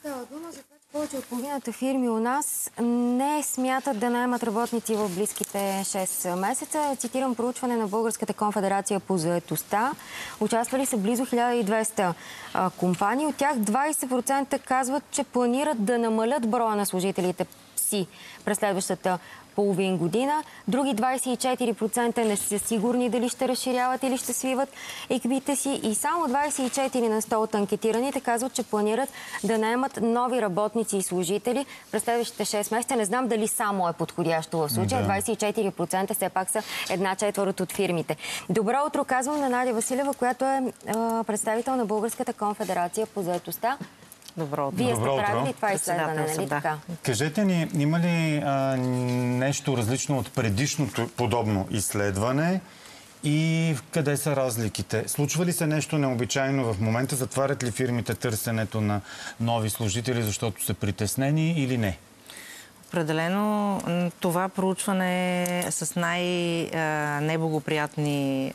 Става дума за това, че повече от половината фирми у нас не смятат да наемат работници в близките 6 месеца. Цитирам проучване на Българската конфедерация по заетостта. Участвали са близо 1200 а, компании. От тях 20% казват, че планират да намалят броя на служителите си през следващата половин година. Други 24% не са сигурни дали ще разширяват или ще свиват екипите си. И само 24 на 100 от анкетираните казват, че планират да наемат нови работници и служители през следващите 6 месеца. Не знам дали само е подходящо в случая. Да. 24% все пак са една четвърт от фирмите. Добро утро, казвам на Надя Василева, която е представител на Българската конфедерация по заетостта. Добро утро. Вие сте Добро правили това изследване, нали да. така? Кажете ни, има ли а, нещо различно от предишното подобно изследване? И къде са разликите? Случва ли се нещо необичайно в момента? Затварят ли фирмите търсенето на нови служители, защото са притеснени или не? Определено това проучване е с най-неблагоприятни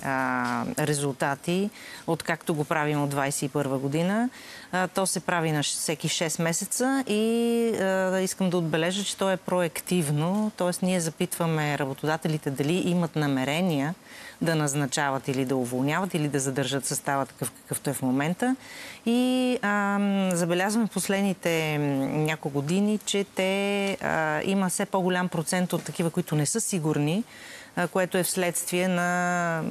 резултати, откакто го правим от 2021 година. То се прави на всеки 6 месеца и искам да отбележа, че то е проективно, т.е. ние запитваме работодателите дали имат намерения да назначават или да уволняват или да задържат състава такъв какъвто е в момента. И а, забелязваме последните няколко години, че те а, има все по-голям процент от такива, които не са сигурни, а, което е вследствие на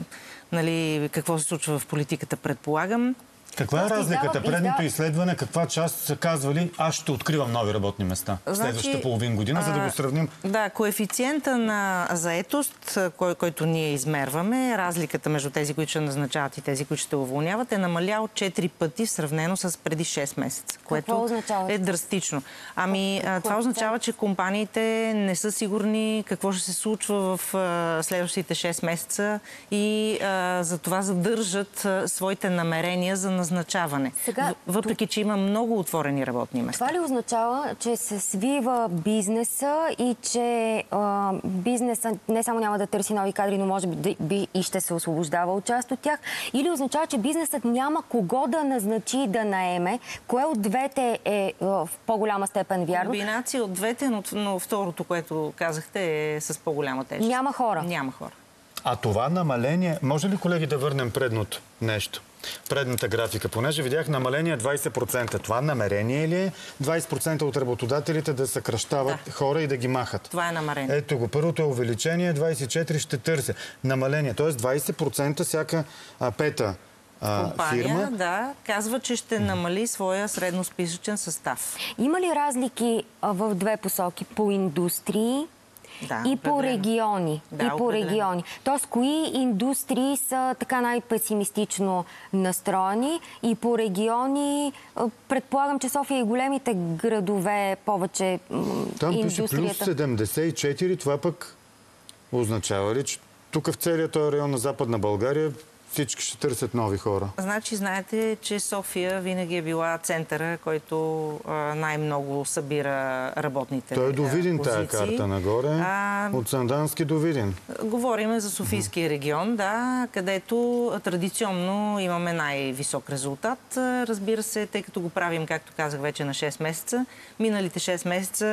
нали, какво се случва в политиката, предполагам. Каква е разликата? Предното изследване, каква част са казвали, аз ще откривам нови работни места в значи, следващата половин година, за да го сравним? Да, коефициента на заетост, кой, който ние измерваме, разликата между тези, които ще назначават и тези, които ще уволняват, е намалял 4 пъти в сравнено с преди 6 месеца, което е драстично. Ами, какво това означава, че компаниите не са сигурни какво ще се случва в следващите 6 месеца и а, за това задържат своите намерения за назначаване. Сега, въпреки, че има много отворени работни места. Това ли означава, че се свива бизнеса и че а, бизнеса не само няма да търси нови кадри, но може би и ще се освобождава от част от тях? Или означава, че бизнесът няма кого да назначи да наеме? Кое от двете е в по-голяма степен вярно? Комбинация от двете, но, но второто, което казахте е с по-голяма тежест. Няма хора? Няма хора. А това намаление, може ли колеги да върнем предното нещо? Предната графика, понеже видях намаление 20%. Това намерение ли е 20% от работодателите да съкръщават да. хора и да ги махат? Това е намерение. Ето го. Първото е увеличение, 24% ще търся. Намаление, т.е. 20% всяка а, пета а, компания, фирма. да, казва, че ще намали своя средносписъчен състав. Има ли разлики в две посоки по индустрии да, и по региони. Да, и по региони. Тоест, кои индустрии са така най-песимистично настроени и по региони, предполагам, че София и големите градове повече Там индустрията... Там пише плюс 74, това пък означава ли, че тук в целия този район на Западна България всички ще търсят нови хора. Значи, знаете, че София винаги е била центъра, който най-много събира работните Той е до Видин тая карта нагоре. А... От Сандански до Видин. Говориме за Софийския регион, да, където традиционно имаме най-висок резултат. Разбира се, тъй като го правим, както казах, вече на 6 месеца. Миналите 6 месеца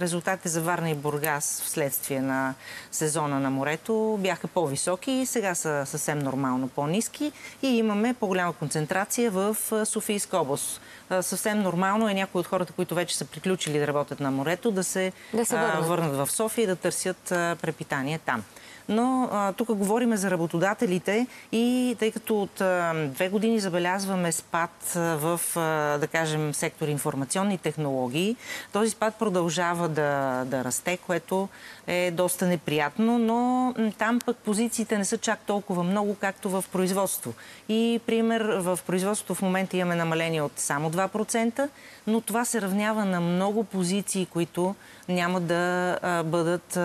резултатите за Варна и Бургас вследствие на сезона на морето бяха по-високи и сега са съвсем нормално по-низки и имаме по-голяма концентрация в Софийска област. Съвсем нормално е някои от хората, които вече са приключили да работят на морето, да се, да се върнат. върнат в София и да търсят препитание там но тук говорим за работодателите и тъй като от а, две години забелязваме спад в, а, да кажем, сектор информационни технологии, този спад продължава да, да расте, което е доста неприятно, но там пък позициите не са чак толкова много, както в производство. И, пример, в производството в момента имаме намаление от само 2%, но това се равнява на много позиции, които няма да бъдат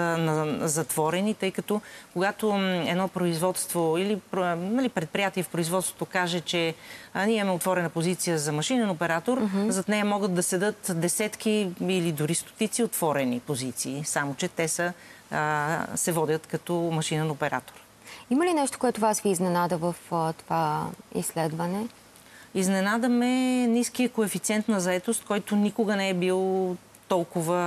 затворени, тъй като когато едно производство или нали, предприятие в производството каже, че а, ние имаме отворена позиция за машинен оператор, uh-huh. зад нея могат да седат десетки или дори стотици отворени позиции, само че те са, а, се водят като машинен оператор. Има ли нещо, което вас ви изненада в това изследване? Изненадаме ниския коефициент на заетост, който никога не е бил толкова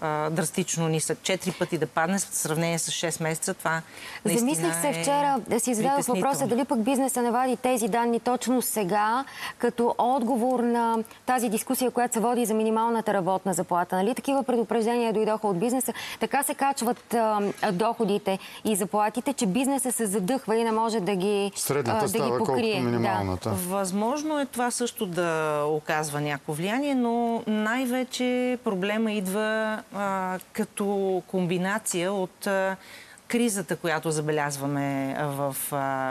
а, драстично нисък. Четири пъти да падне в сравнение с 6 месеца, това Замислих се е вчера да си зададох въпроса дали пък бизнеса не вади тези данни точно сега, като отговор на тази дискусия, която се води за минималната работна заплата. Нали? Такива предупреждения дойдоха от бизнеса. Така се качват а, доходите и заплатите, че бизнеса се задъхва и не може да ги, Средната а, да става ги покрие. минималната. Да. Възможно е това също да оказва някакво влияние, но най-вече проблема идва а, като комбинация от а, кризата, която забелязваме в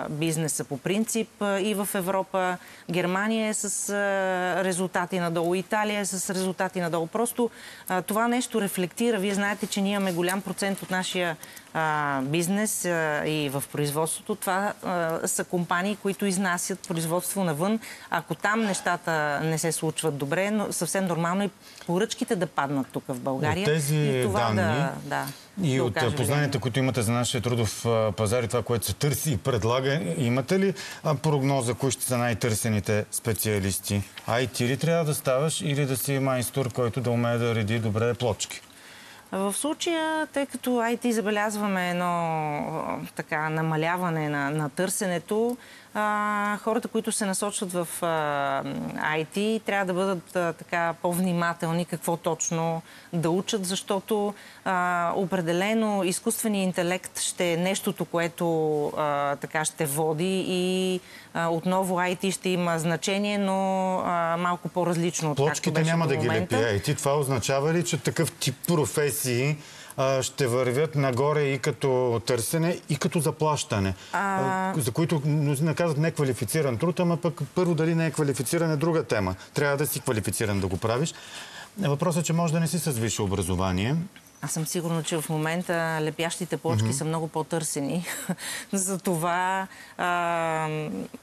бизнеса по принцип и в Европа. Германия е с резултати надолу, Италия е с резултати надолу. Просто това нещо рефлектира. Вие знаете, че ние имаме голям процент от нашия бизнес и в производството. Това са компании, които изнасят производство навън. Ако там нещата не се случват добре, но съвсем нормално и поръчките да паднат тук в България. От тези и това данни да, да, и от познанията, които имате за нашия трудов а, пазар и това, което се търси и предлага, имате ли а, прогноза, кои ще са най-търсените специалисти? IT ли трябва да ставаш или да си майстор, който да умее да реди добре плочки? В случая, тъй като IT забелязваме едно а, така намаляване на, на търсенето, а, хората, които се насочват в а, IT, трябва да бъдат а, така по-внимателни какво точно да учат, защото а, определено изкуственият интелект ще е нещото, което а, така ще води и а, отново IT ще има значение, но а, малко по-различно от Плочките няма да ги лепи IT. Това означава ли, че такъв тип професии ще вървят нагоре и като търсене, и като заплащане, а... за които не казват неквалифициран труд, ама пък първо дали не е квалифициран е друга тема. Трябва да си квалифициран да го правиш. Въпросът е, че може да не си с висше образование. Аз съм сигурна, че в момента лепящите плочки mm-hmm. са много по-търсени. За това а,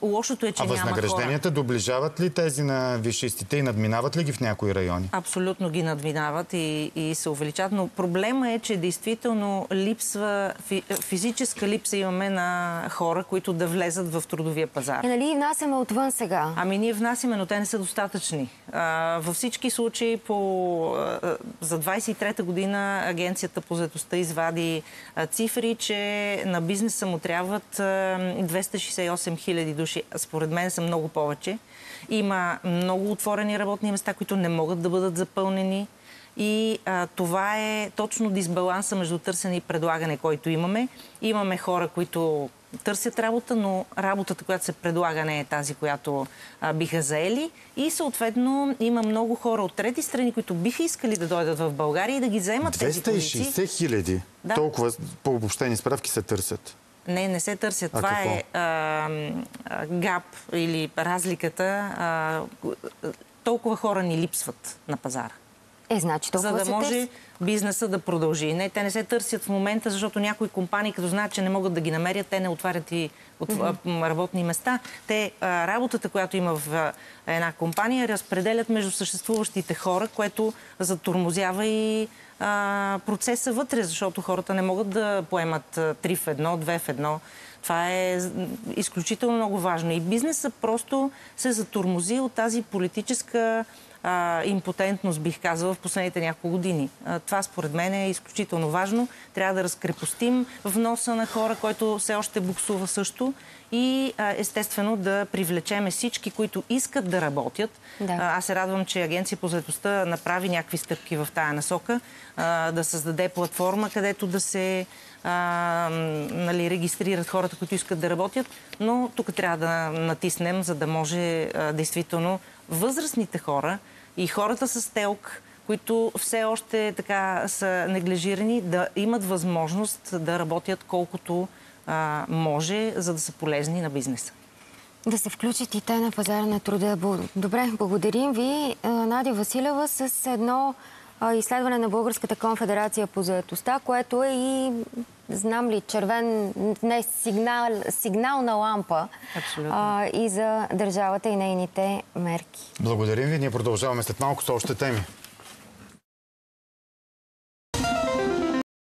лошото е, че а няма хора. доближават ли тези на висшистите и надминават ли ги в някои райони? Абсолютно ги надминават и, и се увеличават, но проблема е, че действително липсва, фи, физическа липса имаме на хора, които да влезат в трудовия пазар. Е, нали внасяме отвън сега? Ами ние внасяме, но те не са достатъчни. А, във всички случаи по, а, за 23-та година Агенцията по заедостта извади цифри, че на бизнеса му трябват а, 268 хиляди души. Според мен са много повече. Има много отворени работни места, които не могат да бъдат запълнени. И а, това е точно дисбаланса между търсене и предлагане, който имаме. Имаме хора, които търсят работа, но работата, която се предлага, не е тази, която а, биха заели. И съответно има много хора от трети страни, които биха искали да дойдат в България и да ги заемат тези позиции. 260 хиляди. Да. Толкова по обобщени справки се търсят. Не, не се търсят. А Това какво? е а, гап или разликата. А, толкова хора ни липсват на пазара. Е, значи толкова за да може търси. бизнеса да продължи. Не, те не се търсят в момента, защото някои компании, като знаят, че не могат да ги намерят, те не отварят и от, mm-hmm. работни места. Те а, работата, която има в а, една компания, разпределят между съществуващите хора, което затормозява и а, процеса вътре, защото хората не могат да поемат 3 в 1, 2 в 1. Това е изключително много важно. И бизнесът просто се затормози от тази политическа а, импотентност, бих казала, в последните няколко години. А, това според мен е изключително важно. Трябва да разкрепостим вноса на хора, който все още буксува също и а, естествено да привлечеме всички, които искат да работят. Да. А, аз се радвам, че Агенция по заедостта направи някакви стъпки в тая насока, а, да създаде платформа, където да се а, нали, регистрират хората, които искат да работят, но тук трябва да натиснем, за да може а, действително възрастните хора и хората с телк, които все още така са неглижирани, да имат възможност да работят колкото а, може, за да са полезни на бизнеса. Да се включат и те на пазара на труда. Добре, благодарим ви. Надя Василева с едно изследване на Българската конфедерация по заетостта, което е и, знам ли, червен, не, сигнал, сигнална лампа Абсолютно. а, и за държавата и нейните мерки. Благодарим ви. Ние продължаваме след малко с още теми.